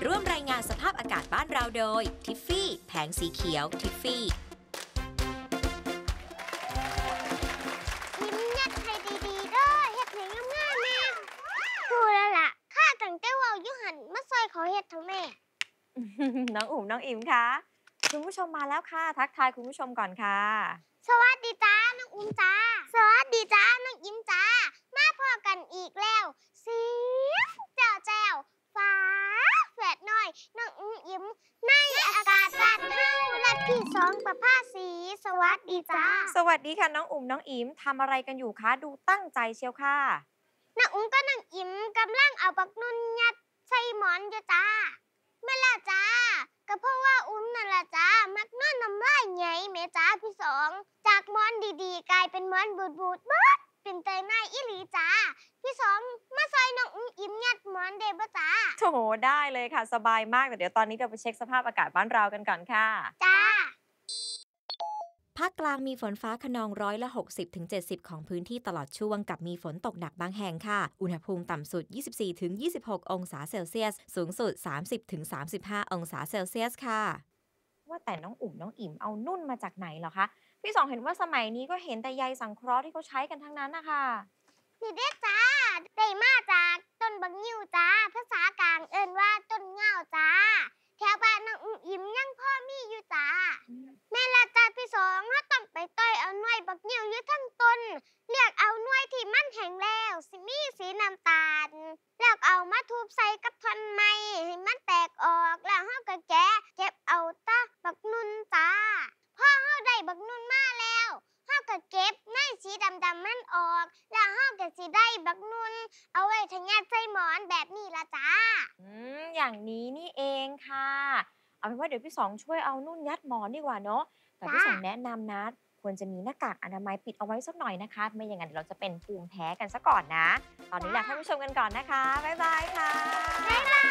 ากาศบ้านเราโดย ทิฟฟี่ แผงสีเขียว ทิฟฟี่ยิ้มยัดให้ดีๆเด้อเฮ็ดให้งามๆแม่พูดแล้วล่ะข้าตั้งแต่เว่าอยู่หันมาซอยเขาเฮ็ดเถอะแม่ น้องอุ๋มน้องอิมคะคุณผู้ชมมาแล้วค่ะ ทักทายคุณผู้ชมก่อนค่ะ สวัสดีจ้า น้องอุ้มจ้า สวัสดีจ้า น้องอิมจ้า มาพอกันอีกแล้ว เสียงแจ้วแจ้วฟ้าแฝดน้อย น้องอุ้มอิมในอากาศบ้านเฮา และพี่สองประภาสีสวัสดีจ้าสวัสดีค่ะน้องอุ๋มน้องอิมทำอะไรกันอยู่คะดูตั้งใจเชียวค่ะน้องอุ้มก็น้องอิมกำลังเอาบักนุ่นยัดใส่หมอนอยู่จ้าแม่ล่ะจ้าก็เพราะว่าอุ้มนั่นล่ะจ้ามักนอนน้ำลายไงแม่จ้าพี่สองจากหมอนดีๆ กลายเป็นหมอนบูดบูดๆเบิดเป็นเตยหน้าอีหลีจ้าพี่สองมาซอยน้องอุ้มอิมยัดหมอนเดบ่จ้าโถได้เลยค่ะ สบายมากแต่เดี๋ยวตอนนี้เราไปเช็คสภาพอากาศบ้านเรากันก่อนค่ะ จ้า ภาคกลางมีฝนฟ้าขนองร้อยละ 60-70ถึง70 ของพื้นที่ตลอดช่วงกับมีฝนตกหนักบางแห่งค่ะ อุณหภูมิต่ำสุด 24-26ถึง26องศาเซลเซียส สูงสุด 30-35ถึง35 องศาเซลเซียสค่ะ ว่าแต่น้องอุ๋มน้องอิมเอานุ่นมาจากไหนเหรอคะ พี่สองเห็นว่าสมัยนี้ก็เห็นแต่ใยสังเคราะห์ที่เขาใช้กันทั้งนั้นนะคะนี่เด้อจ้าได้มาจากต้นบักนิ้วจ้า ภาษากลางเอิ้นว่าต้นเงาจ้า แถวบ้านน้องอุ้มอิมยังพ่อมีอยู่จ้า แม่ละจ้าพี่สองเราต้องไปต้อยเอาหน่วยบักนิ้วอยู่ทั้งต้น เลือกเอาหน่วยที่มันแห้งแล้ว สิมีสีน้ำตาล แล้วเอามา ทุบใส่กับท่อนไม้ให้มันแตกออกแล้วเฮาก็แกะเก็บเอาตาบักนุ่นจ้าพอเฮาได้บักนุ่นมาแล้วเฮาก็เก็บในสีดำๆมันออก แล้วเฮาก็สิได้บักนุ่นเอาไว้ทะยัดใส่หมอนแบบนี้ละจ้าอืมอย่างนี้นี่เองค่ะ เอาเป็นว่าเดี๋ยวพี่สองช่วยเอานุ่นยัดหมอนดีกว่าเนาะแต่พี่จ้าสองแนะนำนะ ควรจะมีหน้ากากอนามัยปิดเอาไว้สักหน่อยนะคะ ไม่อย่างนั้นเดี๋ยวเราจะเป็นภูมิแพ้กันซะก่อนนะ ตอนนี้ลาท่านผู้ชมกันก่อนนะคะ บ๊ายบายค่ะ บ๊ายบาย